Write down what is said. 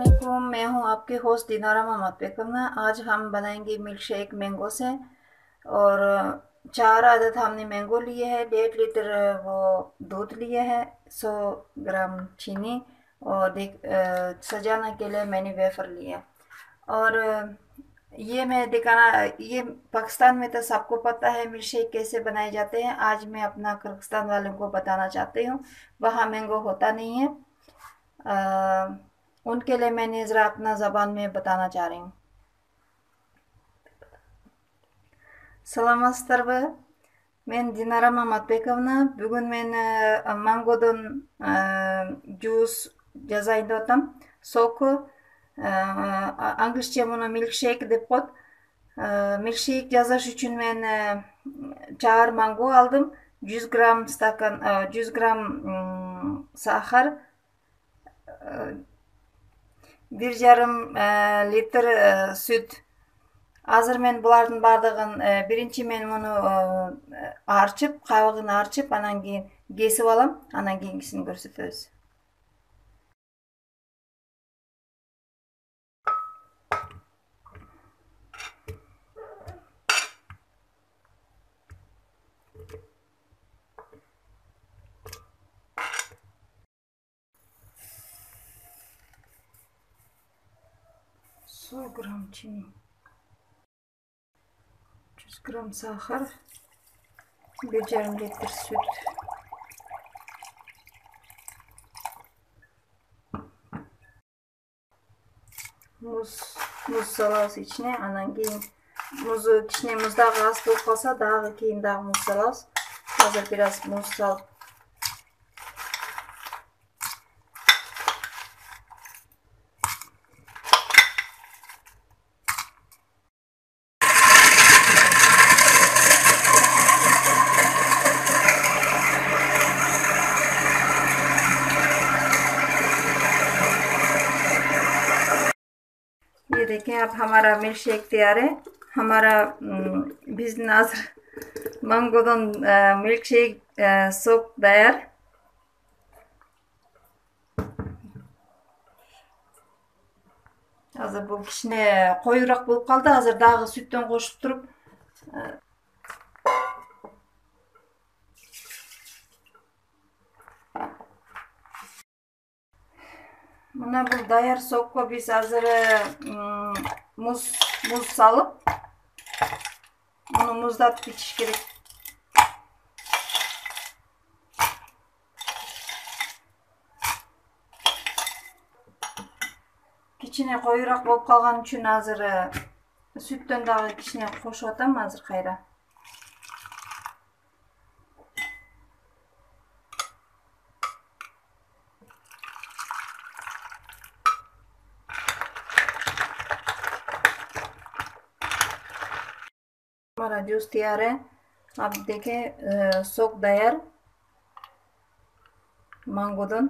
वालेकुम मैं हूँ आपके होस्ट दिनारा मोहम्मद पेकमना आज हम बनाएँगे मिल्क शेक मैंगो से। और चार आदत हमने मैंगो लिए है डेढ़ लीटर वो दूध लिए है सौ ग्राम चीनी और देख सजाने के लिए मैंने वेफर लिया और ये मैं दिखाना ये पाकिस्तान में तो सबको पता है मिल्क शेक कैसे बनाए जाते हैं। आज मैं अपना किर्गिस्तान वालों को बताना चाहती हूँ वहाँ मैंगो होता नहीं है। आ, उनके लिए मैंने ज़रा अपना ज़बान में बताना चाह रही हूँ саламатсыздар ба мен динара маматбековна бүгін мен мангодон жуус жасайын деп атам соку англисче муну милкшейк деп коет милкшейк жасаш үчүн мен чаар манго алдым жүз грамм стакан жүз грамм сахар Бир жарым литр сүт азыр мен булардын баардыгын биринчи мен муну арчып кабыгын арчып анан кийин кесип алам анан кийинкисин көрсөтөбүз сто грамм чини. Жүз грамм сахар. Бир жарым литр сүт муз муз салабыз ичине анан кийин музу кичине муз дагы аз болуп калса дагы кийин дагы муз салабыз азыр бир аз муз салып ये देखें अब हमारा मिल्क शेक तैयार है हमारा biz hazır mangodan milkshake sok dayar азыр бул кичине коюураак болуп калды азыр дагы сүттөн кошуп туруп мына бул даяр сокко биз азыр муз муз салып муну муздатып ичиш керек. Кичине коюураак болуп калган үчүн азыр сүттөн дагы кичине кошуп атам азыр кайра हमारा जूस तैयार है। आप देखें शोक दायर मांगोदन।